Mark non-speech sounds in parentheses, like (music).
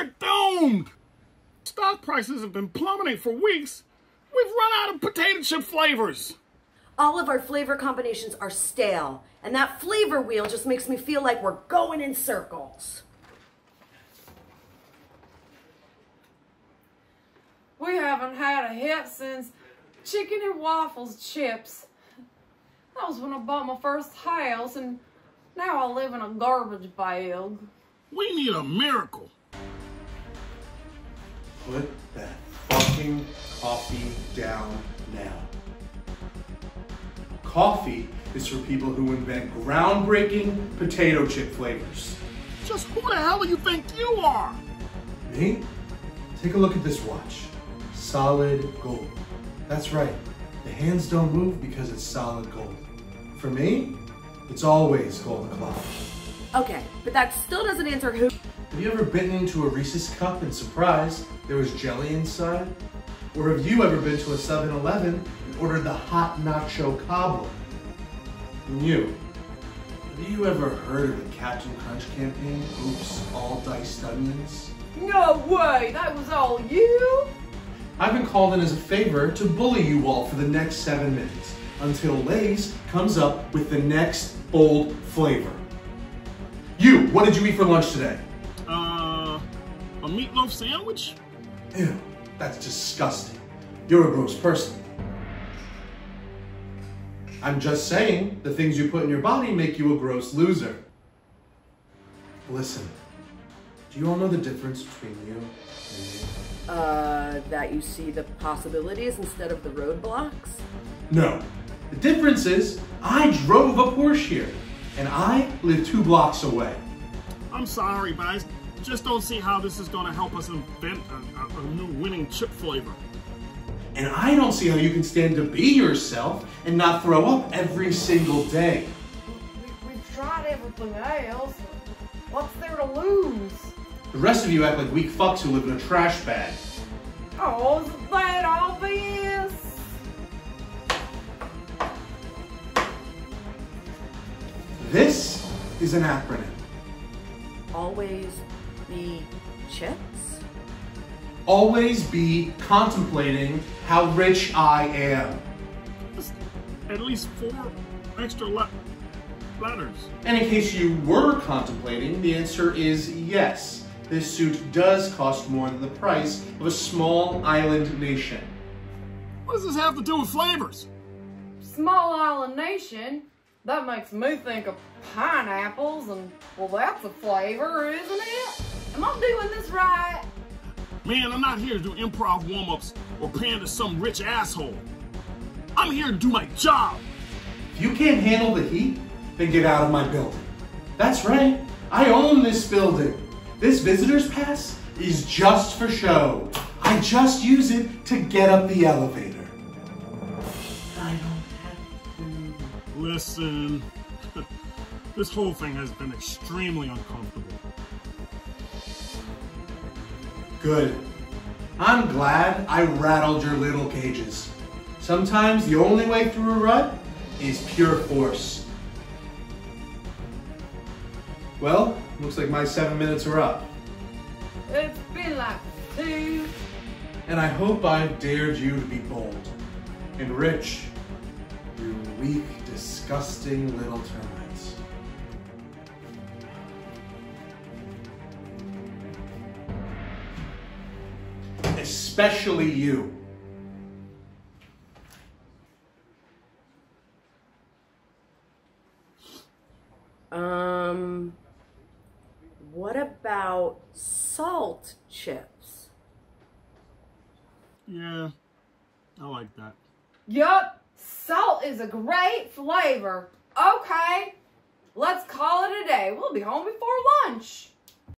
We're doomed! Stock prices have been plummeting for weeks. We've run out of potato chip flavors. All of our flavor combinations are stale, and that flavor wheel just makes me feel like we're going in circles. We haven't had a hit since chicken and waffles chips. That was when I bought my first house, and now I live in a garbage bag. We need a miracle. Put that fucking coffee down now. Coffee is for people who invent groundbreaking potato chip flavors. Just who the hell do you think you are? Me? Take a look at this watch. Solid gold. That's right. The hands don't move because it's solid gold. For me, it's always gold o'clock. Okay, but that still doesn't answer who. Have you ever bitten into a Reese's cup and surprised there was jelly inside? Or have you ever been to a 7-Eleven and ordered the hot nacho cobbler? And you, have you ever heard of the Captain Crunch campaign? Oops, all diced onions? No way, that was all you? I've been called in as a favor to bully you all for the next seven minutes until Lay's comes up with the next bold flavor. You, what did you eat for lunch today? Uh, a meatloaf sandwich? Ew, that's disgusting. You're a gross person. I'm just saying, the things you put in your body make you a gross loser. Listen, do you all know the difference between you and me? Uh, that you see the possibilities instead of the roadblocks? No. The difference is, I drove a Porsche here, and I live two blocks away. I'm sorry, but I just don't see how this is going to help us invent a, a, a new winning chip flavor. And I don't see how you can stand to be yourself and not throw up every single day. We, we've tried everything else. What's there to lose? The rest of you act like weak fucks who live in a trash bag. Oh, is that obvious? Is an acronym. Always be chips? Always be contemplating how rich I am. Just at least four extra le- letters. And in case you were contemplating, the answer is yes. This suit does cost more than the price of a small island nation. What does this have to do with flavors? Small Island Nation? That makes me think of pineapples, and well, that's a flavor, isn't it? Am I doing this right? Man, I'm not here to do improv warm ups or pander some rich asshole. I'm here to do my job. If you can't handle the heat, then get out of my building. That's right, I own this building. This visitor's pass is just for show. I just use it to get up the elevator. I don't have to. Listen, (laughs) this whole thing has been extremely uncomfortable. Good. I'm glad I rattled your little cages. Sometimes the only way through a rut is pure force. Well, looks like my seven minutes are up. It's been like two. And I hope I've dared you to be bold and rich, you weak, disgusting little termites. Especially you. Um, what about salt chips? Yeah, I like that. Yup, salt is a great flavor. Okay, let's call it a day. We'll be home before lunch.